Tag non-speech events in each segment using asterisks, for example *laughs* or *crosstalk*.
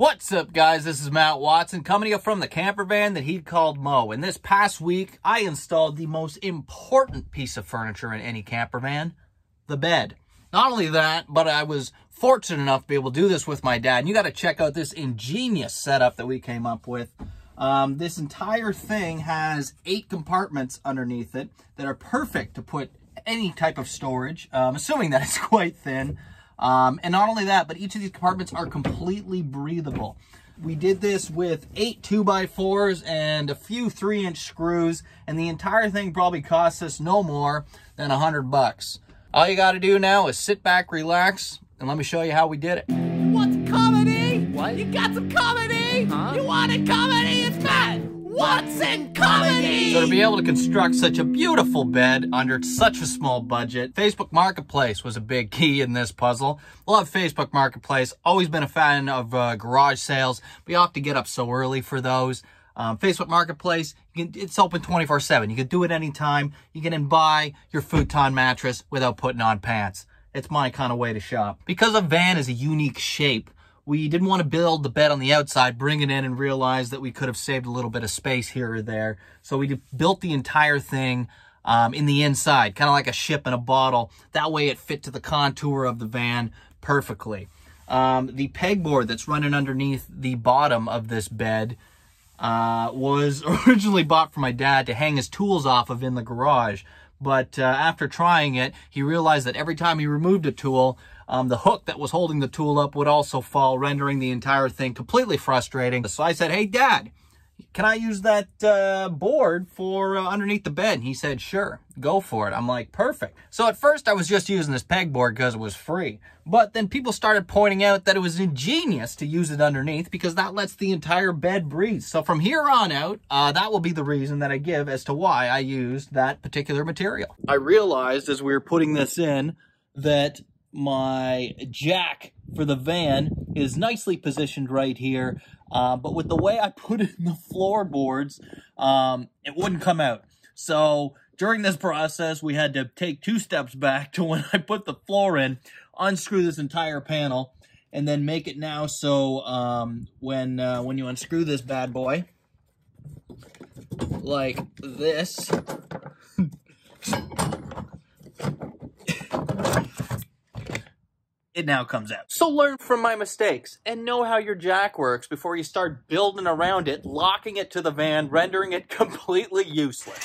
What's up, guys? This is Matt Watson coming to you from the camper van that he called Mo. And this past week, I installed the most important piece of furniture in any camper van, the bed. Not only that, but I was fortunate enough to be able to do this with my dad. And you got to check out this ingenious setup that we came up with. Um, this entire thing has eight compartments underneath it that are perfect to put any type of storage, um, assuming that it's *laughs* quite thin. Um, and not only that, but each of these compartments are completely breathable. We did this with eight 2x4s and a few 3-inch screws, and the entire thing probably cost us no more than a 100 bucks. All you got to do now is sit back, relax, and let me show you how we did it. Want comedy? What? You got some comedy? Huh? You wanted comedy? It's Matt. What's in comedy? So to be able to construct such a beautiful bed under such a small budget, Facebook Marketplace was a big key in this puzzle. Love Facebook Marketplace. Always been a fan of uh, garage sales, you have to get up so early for those. Um, Facebook Marketplace, can, it's open 24-7. You can do it anytime. You can buy your futon mattress without putting on pants. It's my kind of way to shop. Because a van is a unique shape, we didn't want to build the bed on the outside, bring it in and realize that we could have saved a little bit of space here or there. So we built the entire thing um, in the inside, kind of like a ship in a bottle. That way it fit to the contour of the van perfectly. Um, the pegboard that's running underneath the bottom of this bed uh, was *laughs* originally bought for my dad to hang his tools off of in the garage. But uh, after trying it, he realized that every time he removed a tool, um, the hook that was holding the tool up would also fall, rendering the entire thing completely frustrating. So I said, hey, Dad, can I use that uh, board for uh, underneath the bed? And he said, sure, go for it. I'm like, perfect. So at first I was just using this pegboard because it was free. But then people started pointing out that it was ingenious to use it underneath because that lets the entire bed breathe. So from here on out, uh, that will be the reason that I give as to why I used that particular material. I realized as we were putting this in that my jack for the van is nicely positioned right here. Uh, but with the way I put it in the floorboards, um, it wouldn't come out. So during this process, we had to take two steps back to when I put the floor in, unscrew this entire panel, and then make it now so um, when uh, when you unscrew this bad boy, like this, it now comes out. So learn from my mistakes and know how your jack works before you start building around it, locking it to the van, rendering it *laughs* completely useless.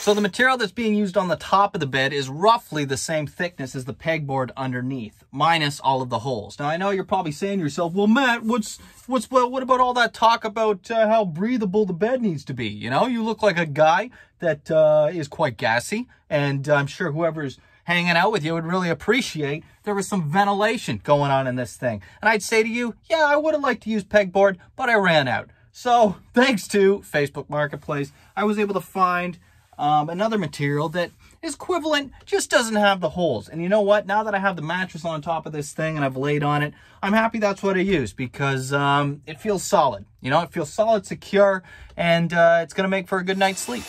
So the material that's being used on the top of the bed is roughly the same thickness as the pegboard underneath, minus all of the holes. Now I know you're probably saying to yourself, well, Matt, what's what's well, what about all that talk about uh, how breathable the bed needs to be? You know, you look like a guy that uh, is quite gassy, and I'm sure whoever's hanging out with you would really appreciate there was some ventilation going on in this thing. And I'd say to you, yeah, I would have liked to use pegboard, but I ran out. So *laughs* thanks to Facebook Marketplace, I was able to find um, another material that is equivalent, just doesn't have the holes. And you know what? Now that I have the mattress on top of this thing and I've laid on it, I'm happy that's what I use because um, it feels solid. You know, it feels solid, secure, and uh, it's going to make for a good night's sleep.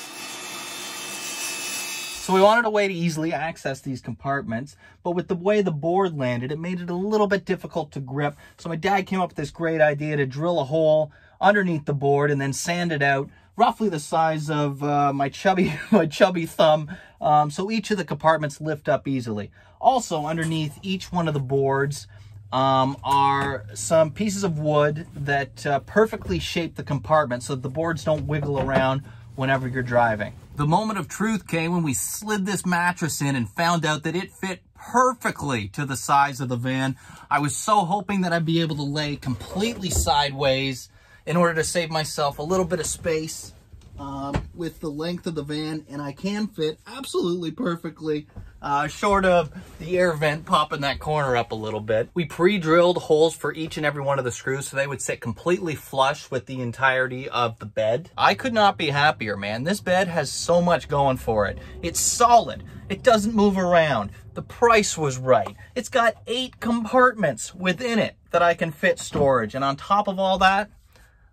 So we wanted a way to easily access these compartments, but with the way the board landed, it made it a little bit difficult to grip. So my dad came up with this great idea to drill a hole underneath the board and then sand it out roughly the size of uh, my chubby *laughs* my chubby thumb. Um, so each of the compartments lift up easily. Also underneath each one of the boards um, are some pieces of wood that uh, perfectly shape the compartment so the boards don't wiggle around whenever you're driving. The moment of truth came when we slid this mattress in and found out that it fit perfectly to the size of the van. I was so hoping that I'd be able to lay completely sideways in order to save myself a little bit of space um, with the length of the van, and I can fit absolutely perfectly, uh, short of the air vent popping that corner up a little bit. We pre-drilled holes for each and every one of the screws so they would sit completely flush with the entirety of the bed. I could not be happier, man. This bed has so much going for it. It's solid. It doesn't move around. The price was right. It's got eight compartments within it that I can fit storage. And on top of all that,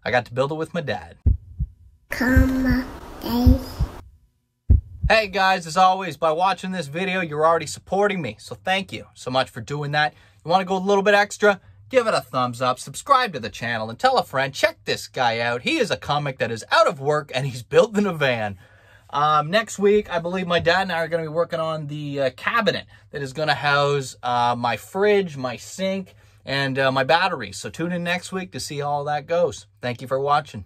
I got to build it with my dad. Come, Dave. Hey guys, as always, by watching this video, you're already supporting me. So thank you so much for doing that. you want to go a little bit extra, give it a thumbs up, subscribe to the channel, and tell a friend, check this guy out. He is a comic that is out of work and he's *laughs* built in a van. Um, next week, I believe my dad and I are going to be working on the uh, cabinet that is going to house uh, my fridge, my sink, and uh, my batteries. So tune in next week to see how all that goes. Thank you for watching.